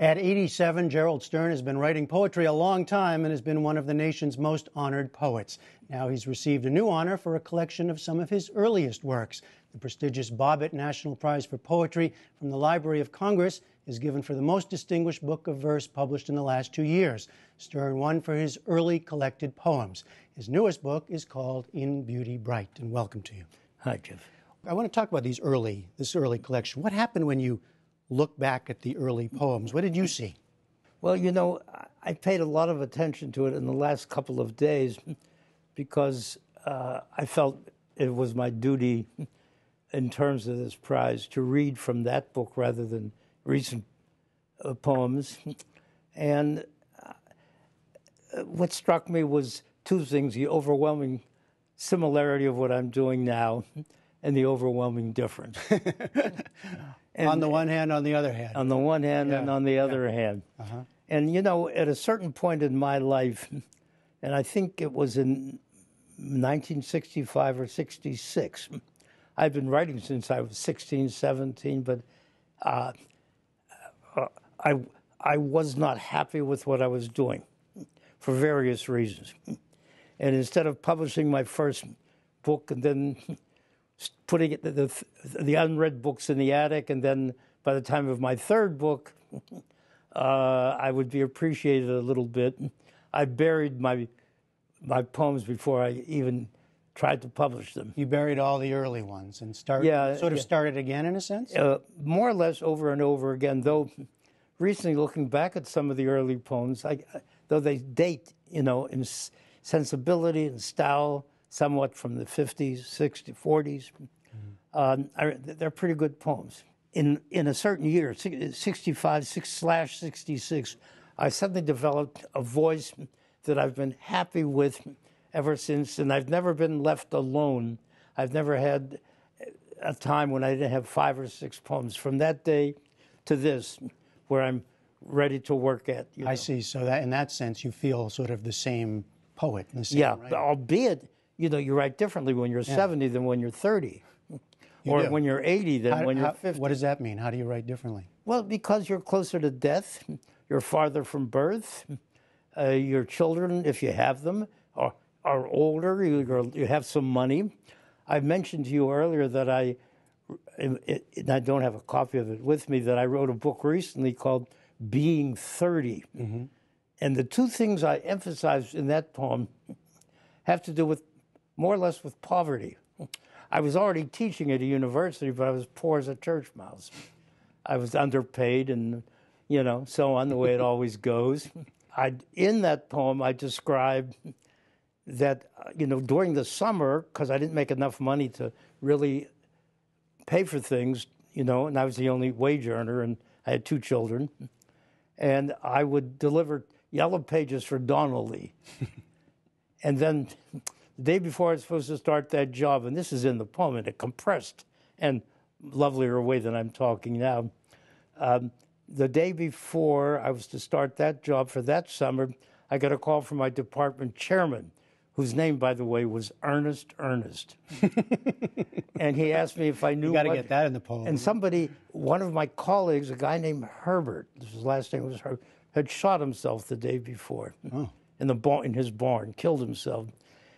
At 87, Gerald Stern has been writing poetry a long time and has been one of the nation's most honored poets. Now he's received a new honor for a collection of some of his earliest works. The prestigious Bobbitt National Prize for Poetry from the Library of Congress is given for the most distinguished book of verse published in the last two years. Stern won for his early collected poems. His newest book is called In Beauty Bright. And welcome to you. Hi, Jeff. I want to talk about these early, this early collection. What happened when you look back at the early poems? What did you see? Well, you know, I paid a lot of attention to it in the last couple of days because uh, I felt it was my duty in terms of this prize to read from that book rather than recent uh, poems. And uh, what struck me was two things the overwhelming similarity of what I'm doing now and the overwhelming difference. and, on the one hand, on the other hand. On the one hand, yeah. and on the other yeah. hand. Uh-huh. And you know, at a certain point in my life, and I think it was in 1965 or 66, I've been writing since I was 16, 17, but uh, uh, I, I was not happy with what I was doing for various reasons. And instead of publishing my first book and then putting it, the, the, the unread books in the attic, and then by the time of my third book, uh, I would be appreciated a little bit. I buried my my poems before I even tried to publish them. You buried all the early ones and started yeah, sort of yeah. started again in a sense. Uh, more or less over and over again. Though recently, looking back at some of the early poems, I, though they date, you know, in sensibility and style somewhat from the 50s, 60s, 40s. Mm-hmm. Um, are, they're pretty good poems. In, in a certain year, 65 six slash 66, I suddenly developed a voice that I've been happy with ever since, and I've never been left alone. I've never had a time when I didn't have five or six poems. From that day to this, where I'm ready to work at. I know. see. So that in that sense, you feel sort of the same poet. The same yeah, writer. albeit you know, you write differently when you're yeah. 70 than when you're 30. You or do. when you're 80 than how, when you're how, 50. What does that mean? How do you write differently? Well, because you're closer to death, you're farther from birth, uh, your children, if you have them, are, are older, you, you have some money. I mentioned to you earlier that I, and I don't have a copy of it with me, that I wrote a book recently called Being 30. Mm-hmm. And the two things I emphasized in that poem have to do with more or less with poverty. I was already teaching at a university, but I was poor as a church mouse. I was underpaid and, you know, so on, the way it always goes. I, in that poem, I described that, uh, you know, during the summer, because I didn't make enough money to really pay for things, you know, and I was the only wage earner, and I had two children, and I would deliver yellow pages for Donnelley. and then the day before I was supposed to start that job, and this is in the poem in a compressed and lovelier way than I'm talking now. Um, the day before I was to start that job for that summer, I got a call from my department chairman, whose name, by the way, was Ernest Ernest. and he asked me if I knew. You got to get that in the poem. And somebody, one of my colleagues, a guy named Herbert, his last name was Herbert, had shot himself the day before oh. in the barn, in his barn, killed himself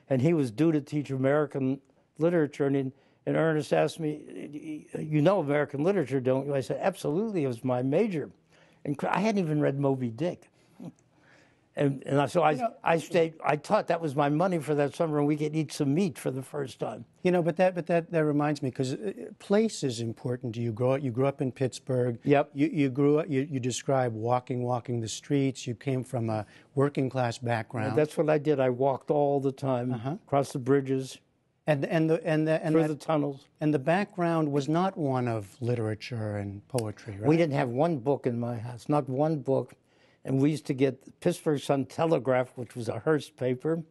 and he was due to teach American literature. And, and Ernest asked me, "You know American literature, don't you?" I said, "Absolutely. It was my major." And I hadn't even read Moby Dick. And, and so I, you know, I stayed. I taught. That was my money for that summer, and we could eat some meat for the first time. You know, but that, but that, that reminds me because uh, place is important to you. Grow you grew up in Pittsburgh. Yep. You, you grew up. You, you describe walking, walking the streets. You came from a working class background. that's what I did. I walked all the time uh-huh. across the bridges. And and the and the and through that, the tunnels. And the background was not one of literature and poetry, right? We didn't have one book in my house, not one book and we used to get the Pittsburgh Sun Telegraph, which was a Hearst paper,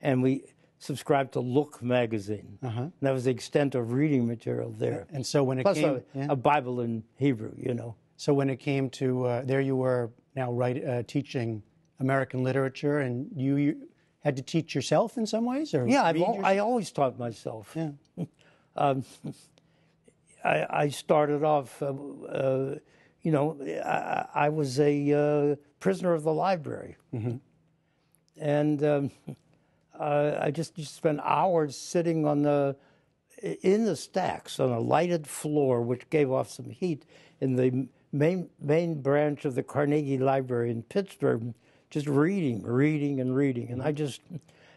and we subscribed to Look magazine. Uh-huh. that was the extent of reading material there. And so when it Plus came, a, yeah. a Bible in Hebrew, you know. So when it came to uh, there, you were now right uh, teaching American literature, and you, you, had to teach yourself in some ways, or yeah, al- I always taught myself. Yeah. um, I, I, started off. Uh, uh you know, I, I was a uh, prisoner of the library, and um, uh, I just, just spent hours sitting on the in the stacks on a lighted floor, which gave off some heat in the main main branch of the Carnegie Library in Pittsburgh, just reading, reading, and reading. And I just,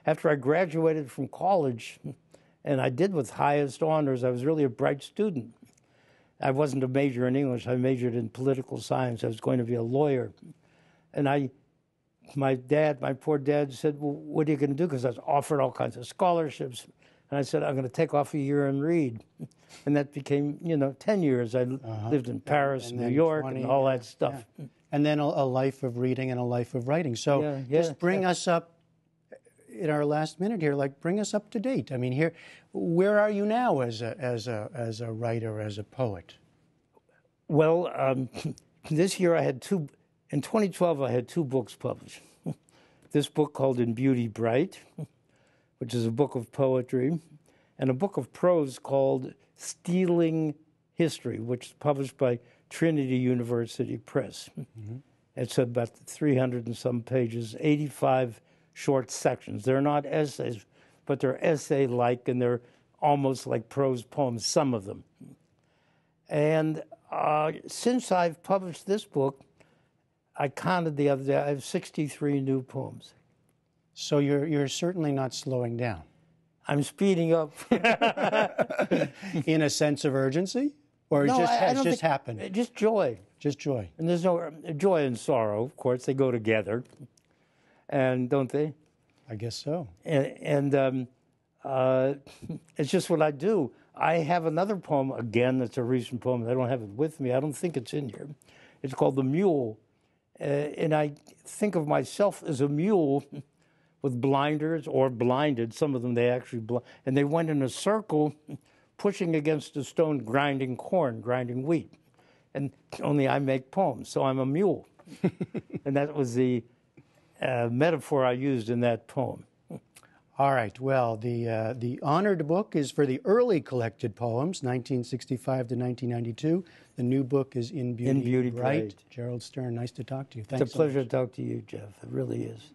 after I graduated from college, and I did with highest honors, I was really a bright student. I wasn't a major in English. I majored in political science. I was going to be a lawyer, and I my dad, my poor dad, said, well, "What are you going to do?" Because I was offered all kinds of scholarships, and I said, "I'm going to take off a year and read," and that became, you know, ten years. I uh-huh. lived in Paris, And New York, 20, and all yeah, that stuff. And then a, a life of reading and a life of writing. So Yeah, yeah, just bring us up in our last minute here. Like bring us up to date. I mean, here, where are you now as a as a as a writer, as a poet? Well, um, this year I had two. In 2012, I had two books published. this book called "In Beauty Bright," which is a book of poetry, and a book of prose called "Stealing History," which is published by Trinity University Press. It's about 300 and some pages, 85 short sections. They're not essays, but they're essay like and they're almost like prose poems, some of them. And uh, since I've published this book, I counted the other day, I have 63 new poems. So you're you're certainly not slowing down. I'm speeding up. in a sense of urgency, or it No, just I- I has don't just happened? Just joy. Just joy. And there's no joy and sorrow, of course, they go together. And don't they? I guess so. and, and um, uh, it's just what I do. I have another poem again. That's a recent poem. I don't have it with me. I don't think it's in here. It's called "The Mule," uh, and I think of myself as a mule with blinders or blinded. Some of them they actually bl- and they went in a circle, pushing against a stone, grinding corn, grinding wheat, and only I make poems, so I'm a mule, and that was the uh, metaphor I used in that poem. All right. Well, the uh, the honored book is for the early collected poems, 1965 to 1992. The new book is In Beauty, in Beauty Bright. Bright. Gerald Stern, nice to talk to you. It's Thanks. a so much. pleasure to talk to you, Jeff. It really is.